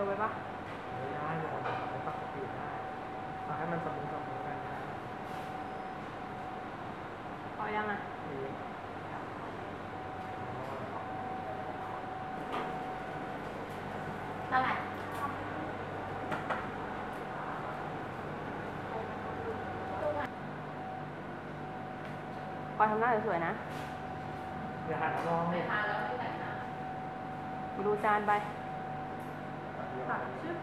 ร็วไปปะไม่ได้เลยไม่ปกติได้เอาให้มันสมูทสมูทกันนะพอยังอะนี่เท่าไหร่พอทำหน้าสวยๆนะเดี๋ยวหันมามองไม่นี่ทานแล้วไม่แต่งหน้ามาดูจานไป ค่ะ